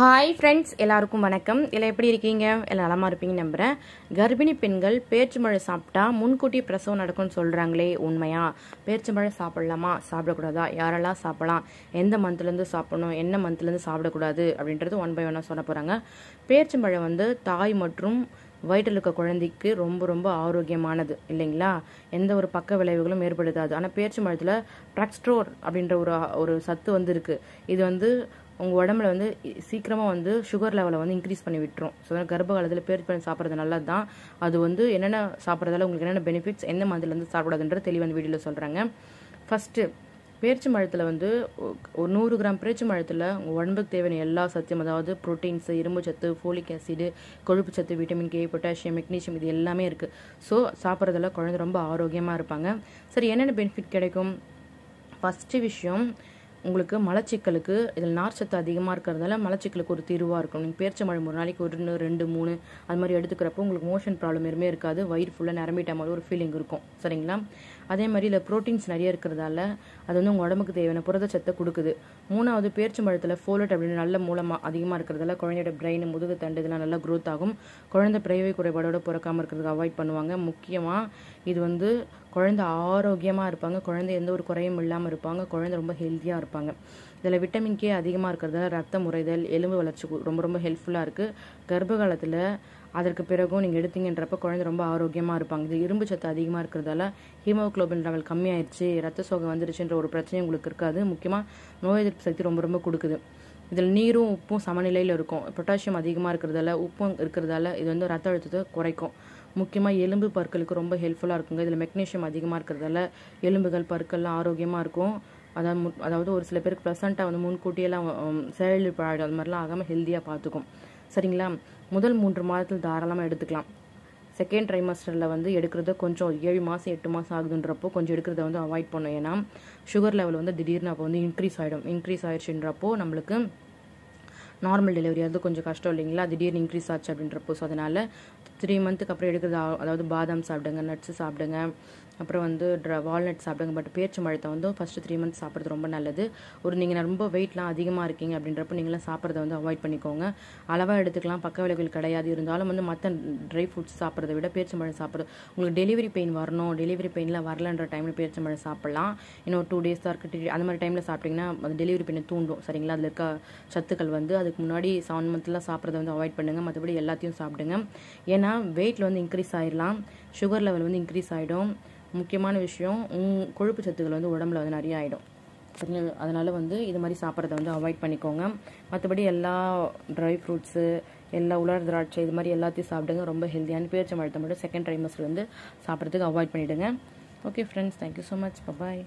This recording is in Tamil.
ஹாய் ஃப்ரெண்ட்ஸ் எல்லாருக்கும் வணக்கம். இல்லை எப்படி இருக்கீங்க? எல்லாம் நலமா இருப்பீங்கன்னு நம்புகிறேன் கர்ப்பிணி பெண்கள் பேர்ச்சம்பழை சாப்பிட்டா முன்கூட்டி பிரசவம் நடக்கும்னு சொல்கிறாங்களே உண்மையா? மழை சாப்பிடலாமா? சாப்பிடக்கூடாதா? யாரெல்லாம் சாப்பிடலாம்? எந்த மந்த்லேருந்து சாப்பிடணும்? என்ன மந்த்லேருந்து சாப்பிடக்கூடாது? அப்படின்றது ஒன் பை ஒன்னாக சொல்ல போகிறாங்க பேர்ச்சம்பழம் வந்து தாய் மற்றும் வயிற்றில் இருக்க குழந்தைக்கு ரொம்ப ரொம்ப ஆரோக்கியமானது இல்லைங்களா? எந்த ஒரு பக்க விளைவுகளும் ஏற்படுத்தாது. ஆனால் பேச்சு மழத்தில் ட்ரக்ஸ்ட்ரோர் அப்படின்ற ஒரு ஒரு சத்து வந்து இருக்குது இது வந்து உங்கள் உடம்புல வந்து சீக்கிரமாக வந்து சுகர் லெவலை வந்து இன்க்ரீஸ் பண்ணி விட்டுரும். ஸோ கர்ப்ப காலத்தில் பேர்ச்சம்பழம் சாப்பிட்றது நல்லது தான் அது வந்து என்னென்ன சாப்பிட்றதால உங்களுக்கு என்னென்ன பெனிஃபிட்ஸ் எந்த மந்த்லேருந்து சாப்பிடாதுன்ற தெளிவாக அந்த வீடியோவில் சொல்கிறாங்க ஃபஸ்ட்டு பேரிச்சம்பழத்தில் வந்து ஒரு நூறு கிராம் பேரிச்சம்பழத்தில் உங்கள் உடம்புக்கு தேவையான எல்லா சத்தியம் அதாவது ப்ரோட்டீன்ஸு இரும்பு சத்து ஃபோலிக் ஆசிடு கொழுப்பு சத்து விட்டமின் கே பொட்டாசியம் மெக்னீஷியம் இது எல்லாமே இருக்குது ஸோ சாப்பிட்றதுல குழந்தை ரொம்ப ஆரோக்கியமாக இருப்பாங்க. சரி என்னென்ன பெனிஃபிட் கிடைக்கும்? ஃபஸ்ட்டு விஷயம் உங்களுக்கு மலச்சிக்கலுக்கு இதில் நார்ச்சத்து அதிகமாக இருக்கிறதால மலச்சிக்கலுக்கு ஒரு தீர்வாக இருக்கும். நீங்கள் பேரிச்சம்பழம் ஒரு நாளைக்கு ஒன்று ரெண்டு மூணு அது மாதிரி எடுத்துக்கிறப்போ உங்களுக்கு மோஷன் ப்ராப்ளம் எதுவுமே இருக்காது. வயிறு ஃபுல்லாக நிரம்பிட்ட மாதிரி ஒரு ஃபீலிங் இருக்கும். சரிங்களா? அதே மாதிரி இதில் ப்ரோட்டீன்ஸ் நிறைய இருக்கிறதால அது வந்து உங்கள் உடம்புக்கு தேவையான புரதச்சத்தை கொடுக்குது. மூணாவது பேரிச்சம்பழத்தில் ஃபோலட் அப்படின்னு நல்ல மூலமாக அதிகமாக இருக்கிறதால குழந்தையோட பிரெயின் முதுகு தண்டு இதெல்லாம் நல்லா க்ரோத் ஆகும். குழந்தை பிறவை குறைபாடோடு பிறக்காமல் இருக்கிறதுக்கு அவாய்ட் பண்ணுவாங்க. முக்கியமாக இது வந்து குழந்தை ஆரோக்கியமாக இருப்பாங்க. குழந்தை எந்த ஒரு குறையும் இல்லாமல் இருப்பாங்க. குழந்தை ரொம்ப ஹெல்த்தியாக இருப்பாங்க. இதில் விட்டமின் கே அதிகமாக இருக்கிறதால ரத்த முறைதல் எலும்பு வளர்ச்சி ரொம்ப ரொம்ப ஹெல்ப்ஃபுல்லாக இருக்குது கர்ப்ப காலத்தில் அதற்கு பிறகும் நீங்கள் எடுத்தீங்கன்றப்ப குழந்தை ரொம்ப ஆரோக்கியமாக இருப்பாங்க. இது இரும்பு சத்து அதிகமாக இருக்கிறதால ஹீமோக்ளோபின் லெவல் கம்மியாயிருச்சு ரத்த சோகை வந்துருச்சுன்ற ஒரு பிரச்சனை உங்களுக்கு இருக்காது. முக்கியமாக நோய் எதிர்ப்பு சக்தி ரொம்ப ரொம்ப கொடுக்குது. இதில் நீரும் உப்பும் சமநிலையில் இருக்கும். பொட்டாசியம் அதிகமாக இருக்கிறதால உப்பும் இருக்கிறதால இது வந்து ரத்த அழுத்தத்தை குறைக்கும். முக்கியமாக எலும்பு பற்களுக்கு ரொம்ப ஹெல்ப்ஃபுல்லாக இருக்குங்க. இதில் மெக்னீஷியம் அதிகமாக இருக்கிறதால எலும்புகள் பற்கள்லாம் ஆரோக்கியமாக இருக்கும். அதாவது அதாவது ஒரு சில பேருக்கு ப்ளசண்ட்டாக வந்து முன்கூட்டியெல்லாம் செயலிழப்பு ஆகிடும் அது மாதிரிலாம் ஆகாமல் ஹெல்த்தியாக பார்த்துக்கும். சரிங்களா? முதல் மூன்று மாதத்தில் தாராளமாக எடுத்துக்கலாம். செகண்ட் ட்ரைமாஸ்டரில் வந்து எடுக்கிறத கொஞ்சம் ஏழு மாதம் எட்டு மாதம் ஆகுதுன்றப்போ கொஞ்சம் எடுக்கிறத வந்து அவாய்ட் பண்ணும் ஏன்னா சுகர் லெவல் வந்து திடீர்னு அப்போ வந்து இன்க்ரீஸ் ஆகிடும் இன்க்ரீஸ் ஆயிடுச்சுன்றப்போ நம்மளுக்கு நார்மல் டெலிவரி அது கொஞ்சம் கஷ்டம் இல்லைங்களா? திடீர்னு இன்க்ரீஸ் ஆச்சு அப்படின்றப்போ. ஸோ அதனால் த்ரீ மந்த்துக்கு அப்புறம் எடுக்கிறது அதாவது பாதாம் சாப்பிடுங்க நட்ஸு சாப்பிடுங்க. அப்புறம் வந்து ட்ர வால்நட் சாப்பிடுங்க. பட் பேச்சு மழத்தை வந்து ஃபஸ்ட்டு த்ரீ மந்த்ஸ் சாப்பிட்றது ரொம்ப நல்லது. ஒரு நீங்கள் ரொம்ப வெயிட்லாம் அதிகமாக இருக்கீங்க அப்படின்றப்போ நீங்களாம் சாப்பிட்றத வந்து அவாய்ட் பண்ணிக்கோங்க. அளவாக எடுத்துக்கலாம். பக்க விளைவுகள் கிடையாது. இருந்தாலும் வந்து மற்ற ட்ரை ஃப்ரூட்ஸ் சாப்பிட்றத விட பேச்சு மழை சாப்பிட்றது உங்களுக்கு டெலிவரி பெயின் வரணும். டெலிவரி பெயினில் வரலன்ற டைமில் பேச்சு மழை சாப்பிட்லாம். இன்னும் டூ டேஸ் தான் இருக்குது அந்த மாதிரி டைமில் சாப்பிட்டிங்கன்னா அந்த டெலிவரி பெயினை தூண்டும். சரிங்களா? அதில் இருக்க சத்துக்கள் வந்து அது அதுக்கு முன்னாடி செவன் மந்த்லாம் சாப்பிட்றத வந்து அவாய்ட் பண்ணுங்கள் மற்றபடி எல்லாத்தையும் சாப்பிடுங்க. ஏன்னா வெயிட்டில் வந்து இன்க்ரீஸ் ஆகிடலாம் சுகர் லெவல் வந்து இன்க்ரீஸ் ஆகிடும் முக்கியமான விஷயம் கொழுப்பு சத்துக்கள் வந்து உடம்புல வந்து நிறைய ஆகிடும் அதனால் வந்து இது மாதிரி சாப்பிட்றத வந்து அவாய்ட் பண்ணிக்கோங்க. மற்றபடி எல்லா ட்ரை ஃப்ரூட்ஸு எல்லா உலர் திராட்சை இது மாதிரி எல்லாத்தையும் சாப்பிடுங்க. ரொம்ப ஹெல்த்தியான பேரிச்சம்பழத்தை மட்டும் செகண்ட் ட்ரைமஸ்ல வந்து சாப்பிட்றதுக்கு அவாய்ட் பண்ணிவிடுங்க okay friends thank you so much bye bye